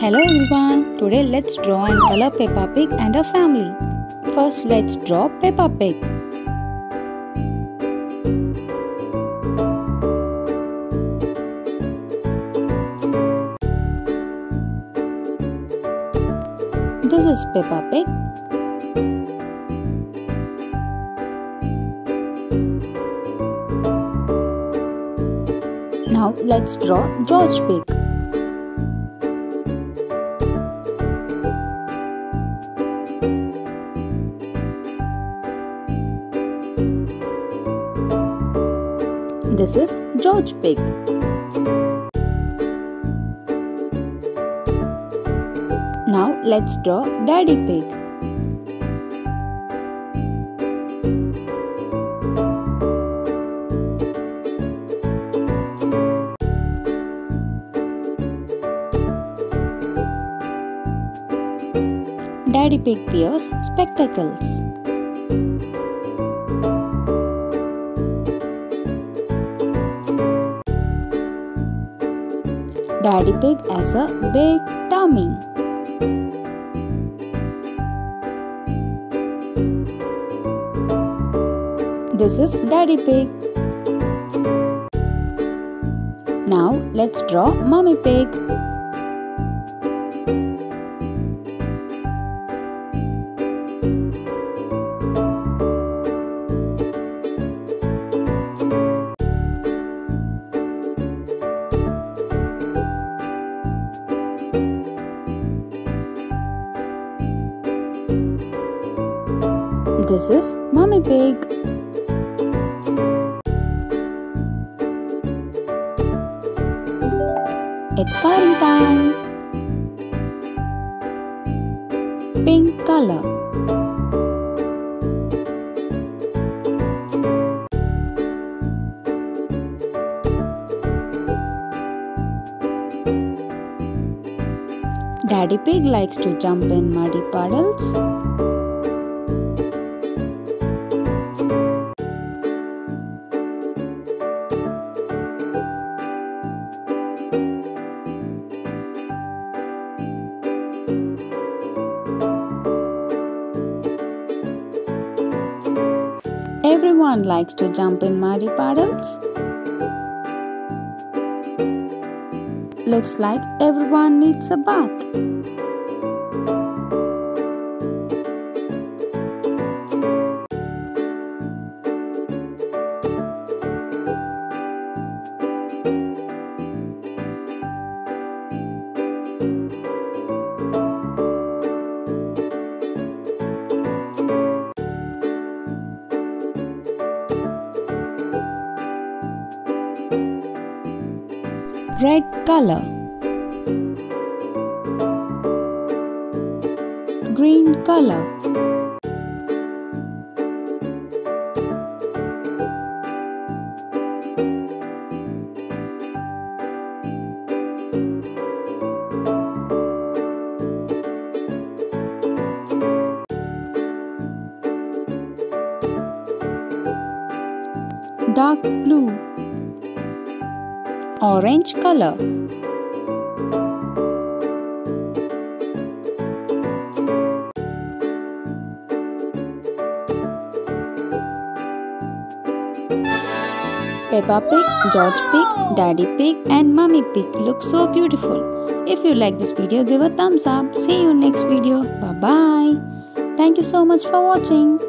Hello everyone, today let's draw and color Peppa Pig and her family. First let's draw Peppa Pig. This is Peppa Pig. Now let's draw George Pig. This is George Pig. Now let's draw Daddy Pig. Daddy Pig wears spectacles. Daddy Pig has a big tummy. This is Daddy Pig. Now let's draw Mommy Pig. This is Mommy Pig. It's coloring time. Pink color. Daddy Pig likes to jump in muddy puddles. Everyone likes to jump in muddy puddles. Looks like everyone needs a bath. Red color. Green color. Dark blue orange color. Peppa Pig, George Pig, Daddy Pig and Mummy Pig look so beautiful. If you like this video, give a thumbs up. See you next video. Bye bye. Thank you so much for watching.